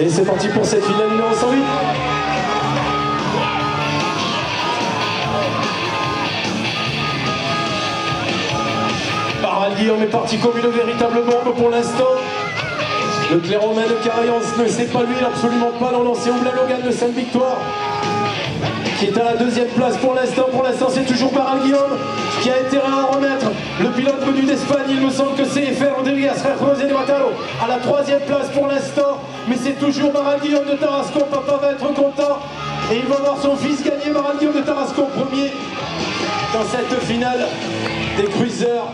Et c'est parti pour cette finale numéro 108. Baral Guillaume est parti comme une véritable bombe pour l'instant. Le clairomain de Carayon ne sait pas lui, absolument pas l'en lancer Oubla Logan de Sainte-Victoire qui est à la deuxième place pour l'instant. Pour l'instant, c'est toujours Baral Guillaume qui a intérêt à. Le pilote venu d'Espagne, il me semble que c'est Fer Rodriguez, José de Matalo, à la troisième place pour l'instant. Mais c'est toujours Baral Guillaume de Tarascon. Papa va être content. Et il va voir son fils gagner, Baral Guillaume de Tarascon, premier dans cette finale des cruisers